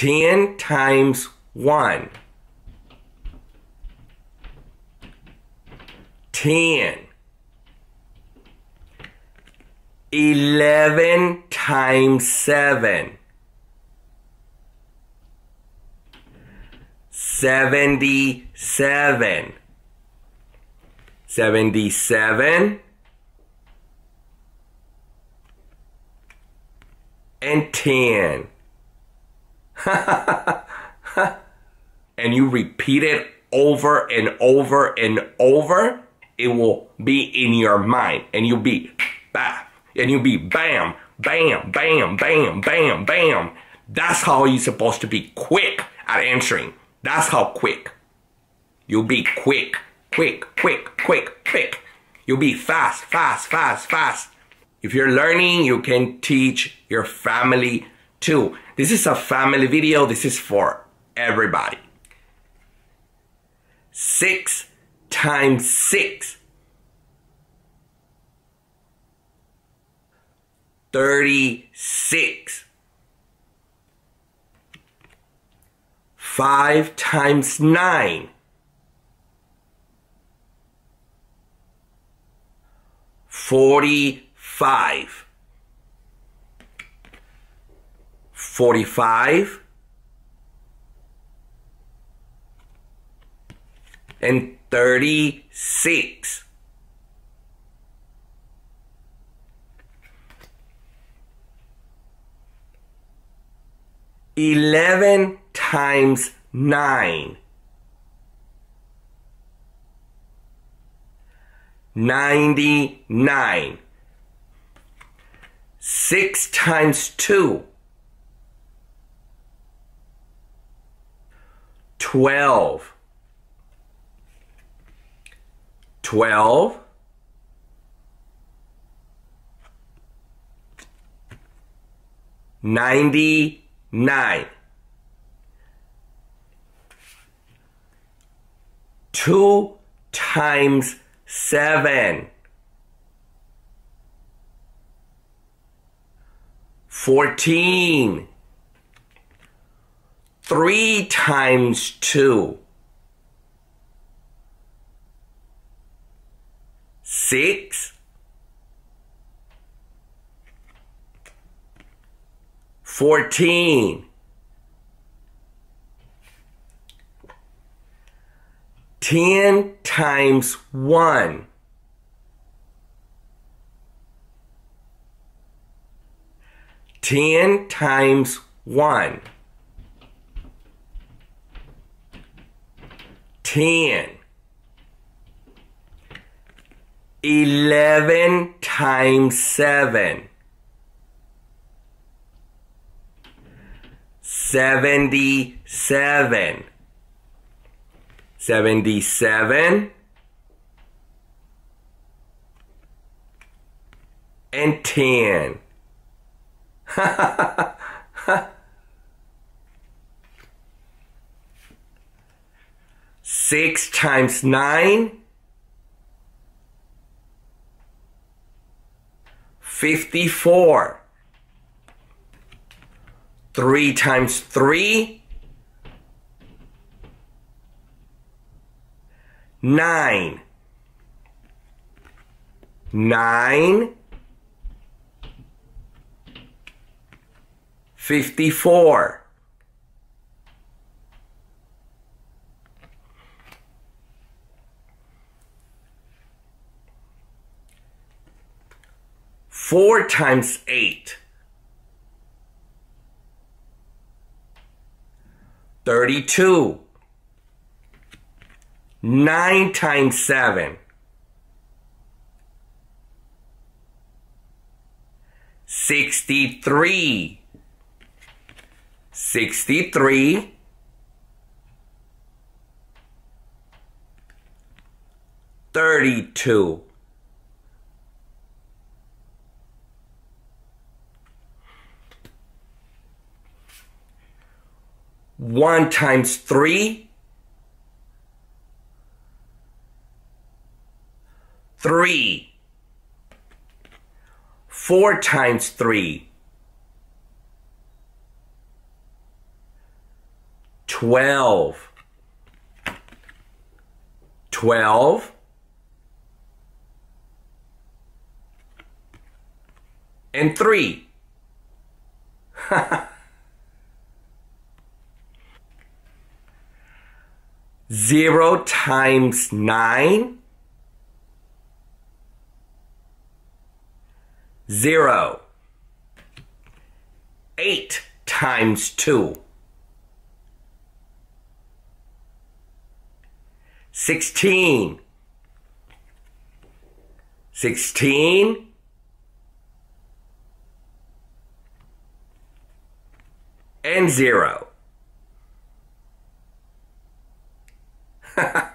10 times 1. 10. 11 times 7. 77. 77 and 10. and you repeat it over and over and over, it will be in your mind and you'll be bam, and you'll be bam, bam, bam, bam, bam, bam. That's how you're supposed to be quick at answering. That's how quick. You'll be quick, quick, quick, quick, quick. You'll be fast, fast, fast, fast. If you're learning, you can teach your family too. This is a family video. This is for everybody. Six times six. 36. 5 times 9. 45. 45 and 36. Eleven times nine. Ninety-nine. Six times two. Twelve. Twelve. Ninety-nine. Two times seven. Fourteen. Three times two. Six. Fourteen. Ten times one. Ten times one. Ten. Eleven times seven. Seventy-seven. Seventy-seven. And ten. Six times nine. Fifty-four. Three times three. Nine. Nine. Fifty-four. Four times eight. Thirty-two. Nine times seven. Sixty-three. Sixty-three. Thirty-two. One times three. Three. Four times three. 12. 12. and three. Zero times nine. Zero. Eight times two. Sixteen. Sixteen. And zero.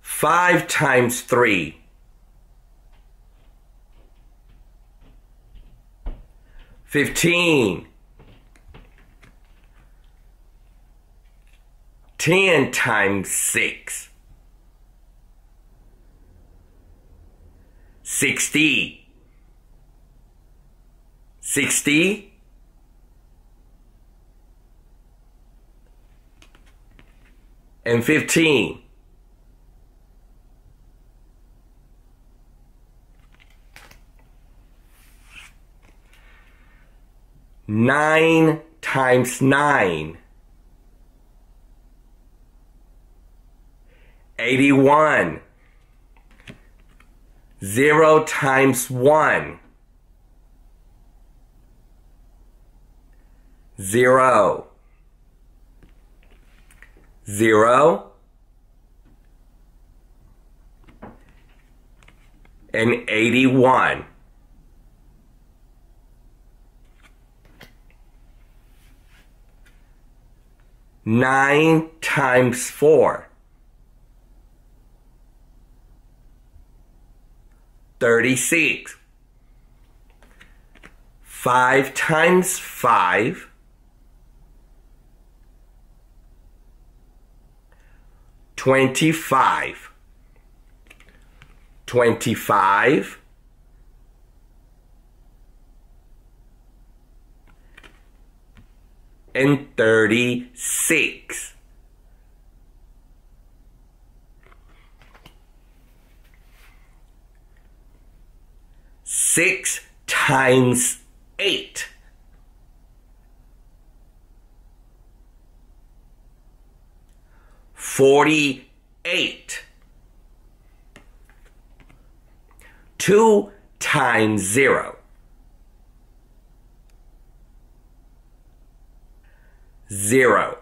Five times three. Fifteen. Ten times six. Sixty. Sixty. And fifteen. Nine times nine. Eighty-one. Zero times one. Zero. Zero. And eighty-one. Nine times four. Thirty-six. Five times five. Twenty-five. Twenty-five. and 36. Six times eight. Forty-eight. Two times zero. zero.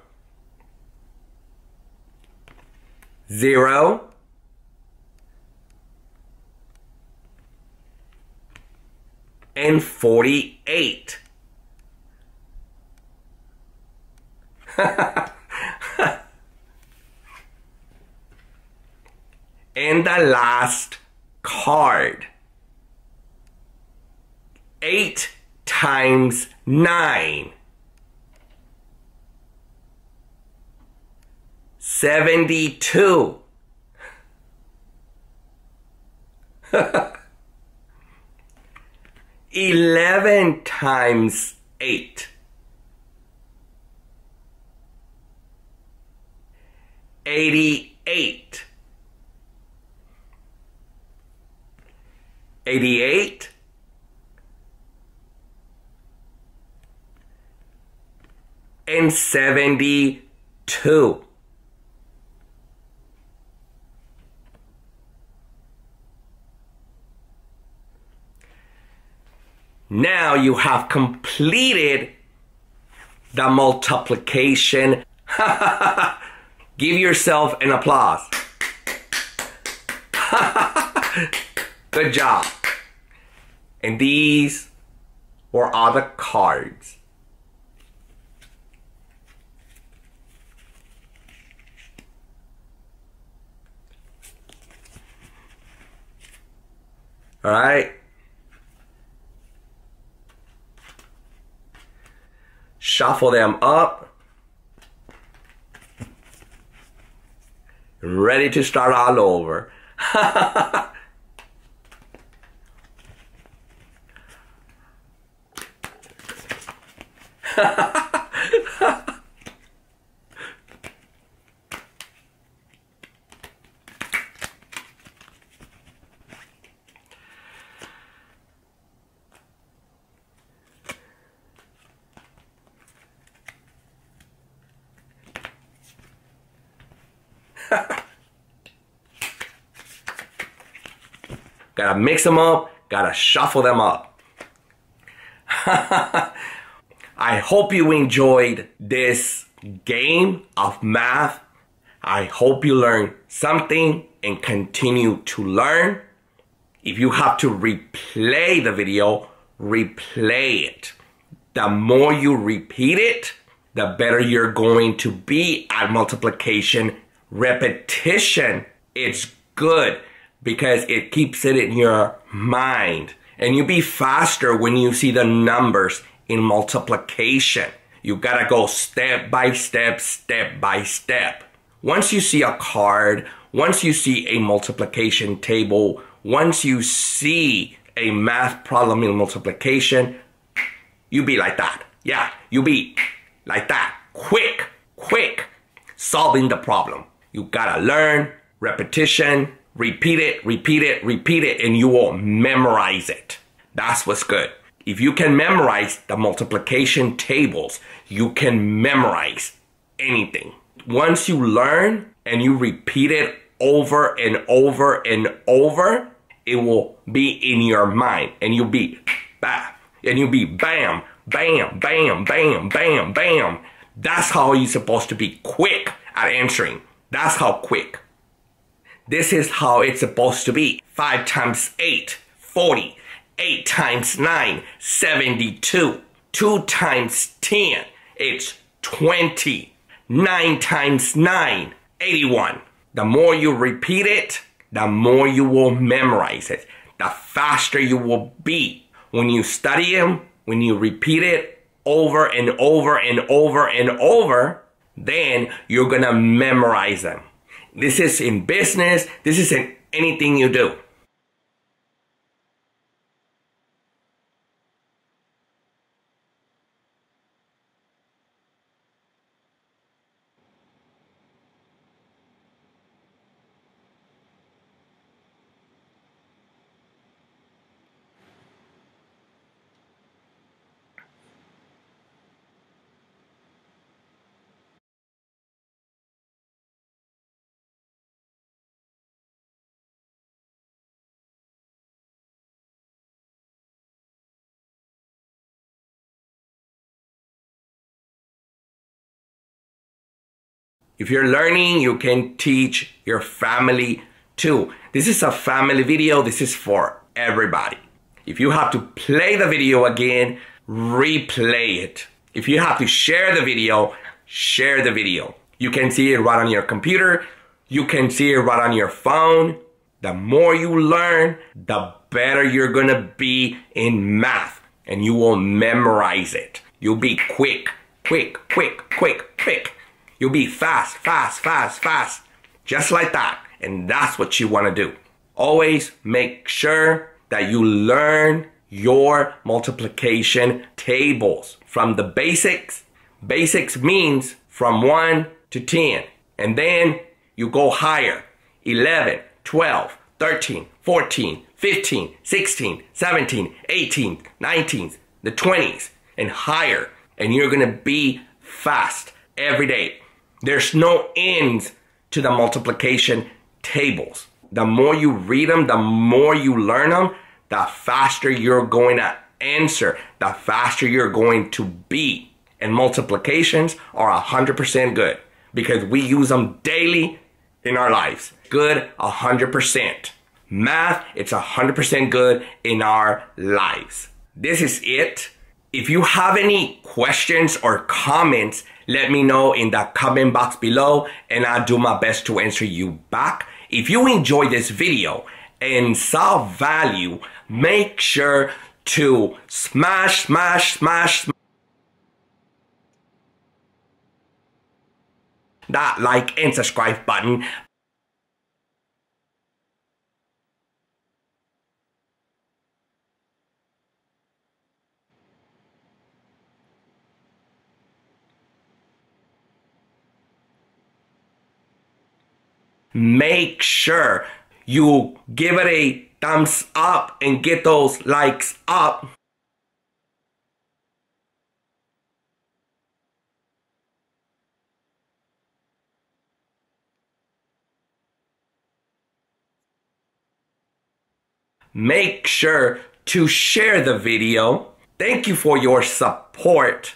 Zero. And 48. and the last card. Eight times nine. 72. Eleven times eight. Eighty-eight. Eighty-eight. And seventy-two. Now you have completed the multiplication. Give yourself an applause. Good job. And these were all the cards. All right. Shuffle them up. Ready to start all over. gotta mix them up, gotta shuffle them up. I hope you enjoyed this game of math. I hope you learned something and continue to learn. If you have to replay the video, replay it. The more you repeat it, the better you're going to be at multiplication. Repetition, it's good because it keeps it in your mind. And you be faster when you see the numbers in multiplication. You gotta go step by step, step by step. Once you see a card, once you see a multiplication table, once you see a math problem in multiplication, you be like that. Yeah, you be like that. Quick, quick, solving the problem. You gotta learn, repetition, repeat it, repeat it, repeat it, and you will memorize it. That's what's good. If you can memorize the multiplication tables, you can memorize anything. Once you learn and you repeat it over and over and over, it will be in your mind and you'll be bam, and you'll be bam, bam, bam, bam, bam, bam. That's how you're supposed to be quick at answering. That's how quick. This is how it's supposed to be. 5 times 8, 40. 8 times 9, 72. 2 times 10, it's 20. 9 times 9, 81. The more you repeat it, the more you will memorize it. The faster you will be. When you study them, when you repeat it over and over and over and over, then you're gonna memorize them. This is in business. This is in anything you do. If you're learning, you can teach your family too. This is a family video. This is for everybody. If you have to play the video again, replay it. If you have to share the video, share the video. You can see it right on your computer. You can see it right on your phone. The more you learn, the better you're gonna be in math and you will memorize it. You'll be quick, quick, quick, quick, quick. You'll be fast, fast, fast, fast. Just like that. And that's what you want to do. Always make sure that you learn your multiplication tables from the basics. Basics means from 1 to 10. And then you go higher. 11, 12, 13, 14, 15, 16, 17, 18, 19, the 20s, and higher. And you're going to be fast every day. There's no end to the multiplication tables. The more you read them, the more you learn them, the faster you're going to answer, the faster you're going to be. And multiplications are 100% good because we use them daily in our lives. Good 100%. Math, it's 100% good in our lives. This is it. If you have any questions or comments, let me know in the comment box below and I'll do my best to answer you back. If you enjoyed this video and saw value, make sure to smash, smash, smash, that like and subscribe button make sure you give it a thumbs up and get those likes up. Make sure to share the video. Thank you for your support.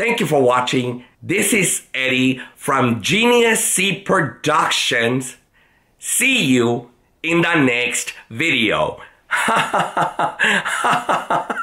Thank you for watching. This is Eddie from Genius C Productions. See you in the next video.